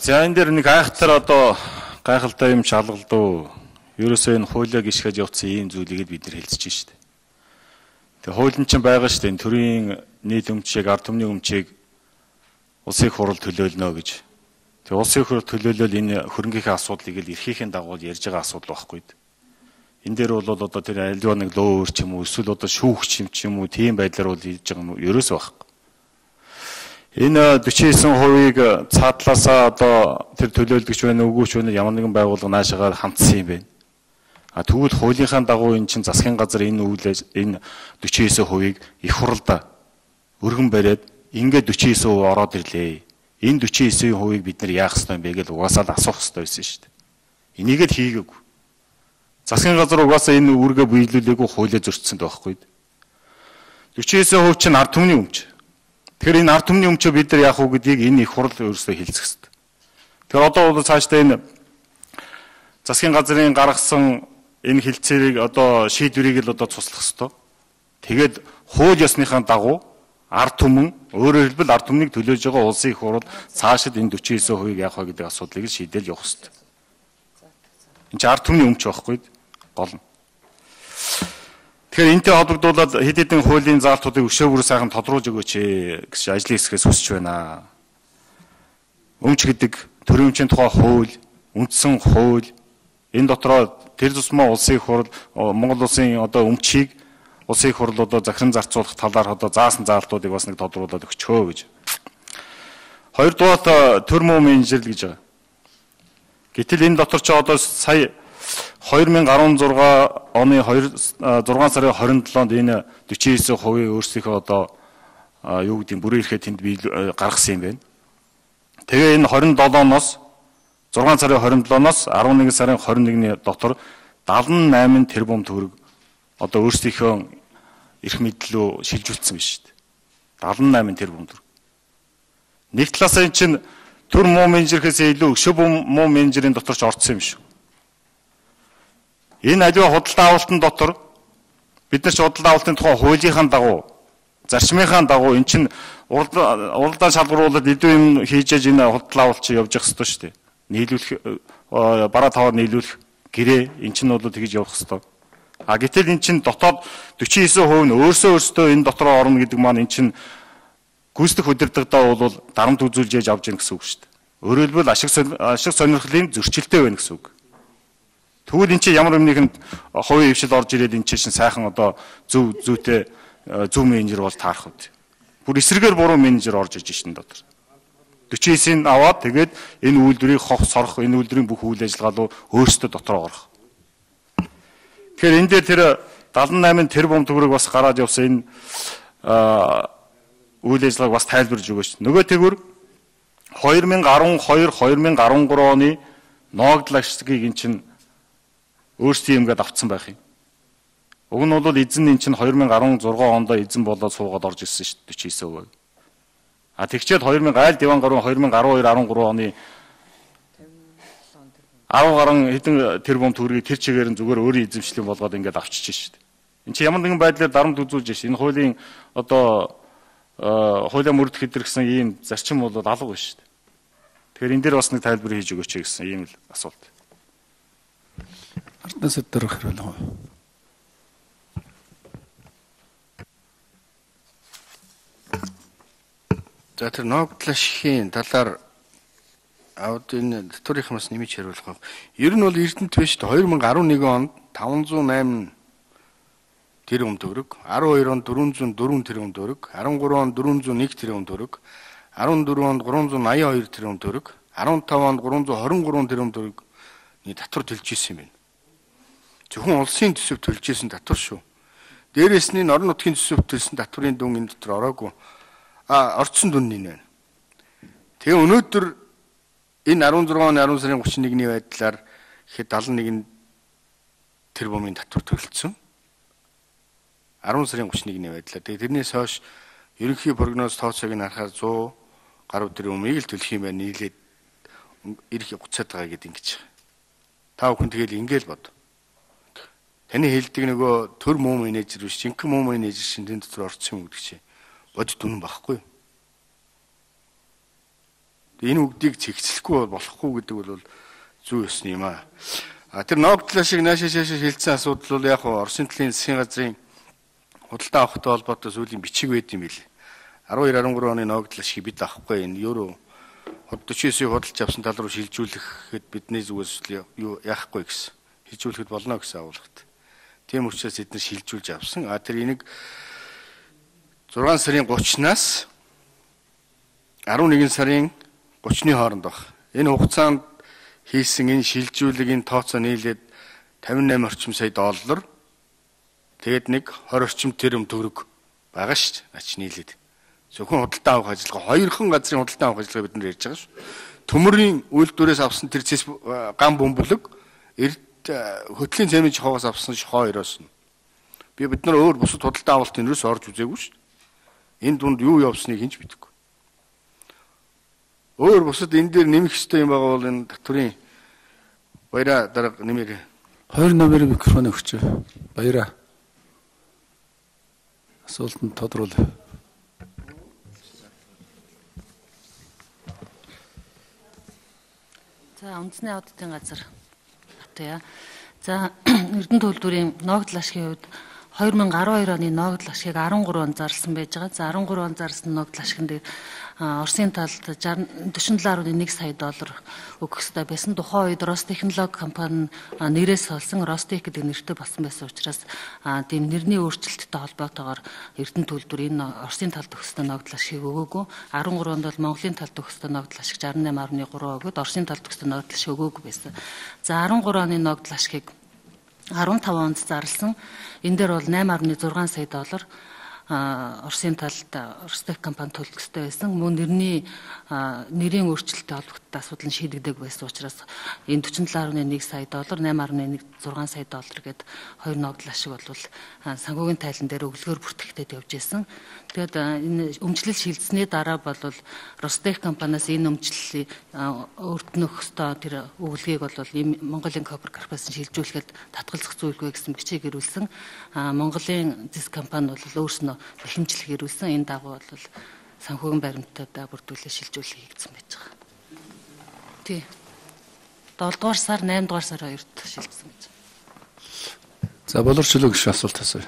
За энэ дээр нэг айхтар одоо гайхалтай юм шалгалдуу. Ерөөсөө энэ хуулиа гიშгэж явуулсан ийм зүйлийг бид нар хэлцэж штэ. Тэгээ хуулийн чинь байгаа штэ энэ төрийн нийт өмчийг ард түмний өмчийг улсын их хурл төлөөлнө гэж. Тэгээ улсын их хурл төлөөлөл энэ хөрөнгөхийн асуудлыг л эрхийнхэн дагуу ярьж байгаа асуудал байхгүй. Энэ дээр бол одоо тэр альва нэг лөө өөр ч юм уу эсвэл одоо шүүгч юм ч юм уу тийм байдлаар бол хийж байгаа юм ерөөсөө байхгүй. Энэ 49%-ыг цаадлаасаа одоо тэр төлөөлөгч байна үгүйч байна ямар нэгэн байгууллага наашаагаар хандсан юм байна. А тэгвэл хуулийнхаа дагуу эн чин засгийн газар энэ үүлээс энэ 49%-ыг их хурлда өргөн бариад ингээд 49% ороод ирлээ. Энэ 49%-ыг бид нар яах ёстой юм бэ гэж угаасаа л асуух ёстой байсан шүү дээ. Энийг л хийгээгүй. Засгийн газар угаасаа энэ үүргээ биелүүлээгүй хуулиа зөрчсөнд байхгүй. 49% чинь ард түмний өмч. Тэгэхээр энэ ард түмний өмчөө бид нар яах вэ гэдгийг энэ их хурл өөрсдөө хэлцэх хэрэгтэй. Тэгэхээр одоо бол цаашдаа энэ засгийн газрын гаргасан энэ хилцээрийг одоо шийдвэрийг л одоо цуслах хэрэгтэй. Тэгээд хууль ёсныхаа дагуу ард түмэн өөрөөр хэлбэл ард түмнийг төлөөж байгаа улсын их хурл цаашид энэ 49%-ийг яах вэ гэдэг асуудлыг шийдэл явах хэрэгтэй. Энд чинь ард түмний өмч байхгүй гол нь. Тэгэхээр энтэй холбогдуулаад хэд хэдэн хуулийн заалтуудыг өшөөгөр сайхан тодруулж өгөөч гэж ажлын хэсгээс хүсэж байна. Өмч гэдэг төрийн өмчийн тухай хууль, үндсэн хууль энэ дотроо тэр тусмаа улсын хурл Монгол улсын одоо өмчийг улсын хурл одоо захиран зарцуулах талаар одоо заасан заалтуудыг бас нэг тодруулаад өгчөө гэж. Хоёрдугаар төр мөн менежер л гэж байгаа. Гэтэл энэ дотор ч одоо сая 2016 оны 2 6 сарын 27-нд энэ 49% өөрсдийнхөө одоо юу гэдэг бүрэн эрхээ тэнд бий гаргасан юм байна. Тэгээ энэ 27-ноос 6 сарын 27-ноос 11 сарын 21-ний дотор 78 тэрбум төгрөг одоо өөрсдийнхөө эрх мэдлөө шилжүүлсэн биш шүү дээ. 78 тэрбум төгрөг. Нэг талаас энэ чинь төр муу менежерхээс илүү өшөө муу менежерийн дотор ч орцсон юм шүү. Энэ аливаа худалдаа авалтын дотор бид нар ч худалдаа авалтын тухай хуулийнхаа дагуу зарчмынхаа дагуу эн чинь уралдаан шалгаруулаад илүү юм хийж яж энэ худалдаа авалт чи явж явах хэрэгтэй шүү дээ. Нийлүүлэх э, бараа таваар нийлүүлэх гэрээ эн чинь бол тэгж явах хэрэгтэй. А гэтэл эн чинь дотоод 49% нь өөрсөө өөрсдөө энэ дотор орно гэдэг маань эн чинь гүйцэтгэх удирдлагадаа бол дарамт үзүүлж яж авч яах гэсэн үг шүү дээ. Өөрөөр хэлбэл ашиг ашиг сонирхлын зөрчилтэй байна гэсэн үг. Тэгвэл эн чинь ямар нэгэн хувийн хвшил орж ирээд эн чинь сайхан одоо зөв зүйтэй э, зөв менежер бол таарах үт. Бүр эсрэгээр буруу менежер орж иж шин дотор. 49-ийг аваад тэгээд энэ үйлдвэрийг хох сорох, энэ үйлдвэрийн бүх үйл ажиллагаа руу өөрсдөө дотор орох. Тэгэхээр энэ дээр тэр 78 тэрбум төгрөг бас гараад явсан энэ үйл ажиллагааг бас тайлбарж өгөөч. Нөгөө тэгвэр 2012 2013 оны ноогдлагчдгийг эн чинь өөрсдийн юмгээд авцсан байх юм. Уг нь бол эзэн эн чинь 2016 онд эзэн болоод суугаад орж ирсэн шүү дээ 49%. А тэгчээд 2000 айл диван гаруй 2012 13 оны 10 гаруй хэдэн тэрбум төгрөгийг тэр чигээр нь зүгээр өөрийн эзэмшлэн болгоод ингээд авчиж шүү дээ. Энд чи ямар нэгэн байдлаар дарамт үзүүлж шээ. Энэ хуулийн одоо хуулиа мөрдөх хэдэр гэсэн ийм зарчим бол алга байна шүү дээ. Тэгэхээр энэ дээр бас нэг тайлбар хийж өгөөч гэсэн ийм л асуулт. Арднаас өдөр хариулах. За тэр ногдлашхийн талаар авд энэ дотоорынхаас нэмж хариулах. Ер нь бол Эрдэнэт биш 2011 онд 508 тэрбум төгрөг, 12 онд 404 тэрбум төгрөг, 13 онд 401 тэрбум төгрөг, 14 онд 382 тэрбум төгрөг, 15 онд 323 тэрбум төгрөгийн татвар төлж исэн юм байна. Зөвхөн улсын төсөв төлж исэн татвар шүү. Дээрээс нь орон нутгийн төсөв төлсөн татварын дүн энэ дотор ороогүй. А орцсон дүн нь байна. Тэгээ өнөөдөр энэ 16 оны 10 сарын 31-ний байдлаар ихэд 71 тэрбумын татвар төлөлдсөн. 10 сарын 31-ний байдлаар. Тэгээ тэрнээс хойш ерөнхий прогноз тооцоог нь харахаар 100 гаруй тэрбумыг л төлөх юм байна. Нийлээд ирэх 30-аад байгаа гэдэг ингэж. Та бүхэн тэгэл ингээл бод. Таны хэлдэг нөгөө төр муу менежер биш, жинхэнэ муу менежер шин тэн дотор орсон юм гэдэг чи. Бод дүн багхгүй. Энэ үгдийг цэгцлэхгүй болохгүй гэдэг бол зүй ёсны юм аа. А тэр ногдлоо шиг наашаа шаашаа хилцсэн асуудал бол яг Оросын талын засгийн газрын худалдаа авахтай холбоотой сүүлийн бичиг байд юм билээ. 12 13 оны ногдлоо шиг бид авахгүй энэ евро 49-ийг худалдаж авсан тал руу шилжүүлэхэд бидний зүгээс юу яахгүй гэсэн. Шилжүүлэхэд болно гэсэн агуулгатай. Тийм учраас эдгээр шилжүүлж авсан. А тэр энийг 6 сарын 30-наас 11 сарын 30-ны хооронд баг. Энэ хугацаанд хийсэн энэ шилжүүлгийн тооцоо нийлээд 58 орчим сая доллар. Тэгээд нэг 20 орчим тэрбум төгрөг байгаа шүү дээ. Ач нийлээд. Зөвхөн худалдаа авах ажиллагаа хоёрхан газрын худалдаа авах ажиллагаа бид нар ярьж байгаа шүү. Төмөрийн үйлдвэрээс авсан тэр цэс гам бөмбөлөг эрт хөтлийн цемийн жохоогоос авсан шохоо хоёроос нь. Би бид нар өөр бусад худалдаа авалт энэс орж үзээгүй шүү. Энэ дунд юу явсныг хинч мэдэхгүй. Өөр бусад энэ дээр нэмэх ёстой юм байгаа бол энэ татврын баяра дарга нэмэр. Хоёр номерын микрофон өгч. Баяра. Асуултанд тодруул. За үндэсний аудитын газар батя. За Эрдэнэ төлөвлөрийн ногдол ашигын хувьд 2012 оны ногдол ашгийг 13 он зарласан байж байгаа. За 13 он зарласан ногдол ашигын дээр Оросын талд 47.1 сая доллар өгөх ёстой байсан. Тухайн үед Ростехнологи компани нэрээс олсон Ростех гэдэг нэртэй болсон байсан учраас тийм нэрний өөрчлөлттэй холбоотойгоор Эрдэнэ төлөвлөр энэ Оросын талд өгөх ёстой ногдол ашгийг өгөөгүй. 13 онд бол Монголын талд өгөх ёстой ногдол ашиг 68.3 өгöd Оросын талд өгөх ёстой ногдол ашиг өгөөгүй байсан. За 13 оны ногдол ашгийг 15 онд зарласан. Энэ дээр бол 8.6 сая доллар Оросын талд Оростех компани төлөх ёстой байсан. Мөн нэрний нэрийн өөрчлөлттэй холбоотой асуудал нь шийдэгдэг байсан учраас энэ 47.1 сая доллар 8.16 сая доллар гээд хоёр ногдол ашиг бол санхүүгийн тайлан дээр өглөөр бүртгэгдээд явж исэн. Тэгээд энэ өмчлөл шилжсэний дараа бол Ростех компаниас энэ өмчлөлийг өөртнөх өстой тэр өгүүлгийг бол Монголын Копер корпорац шилжүүлэхэд татгалзах зүйлгүй гэсэн бичиг ирүүлсэн. Монголын зис компани бол өөрснөө бэхэмжлэх ирүүлсэн. Энэ дагуу бол санхүүгийн баримтуудаа бүрдүүлээ шилжүүлэх хийгдсэн байж байгаа. Тий. 7 дугаар сар 8 дугаар сар хоёрт шилжсэн гэж. За боловсролын гишүүн асуулт асууя.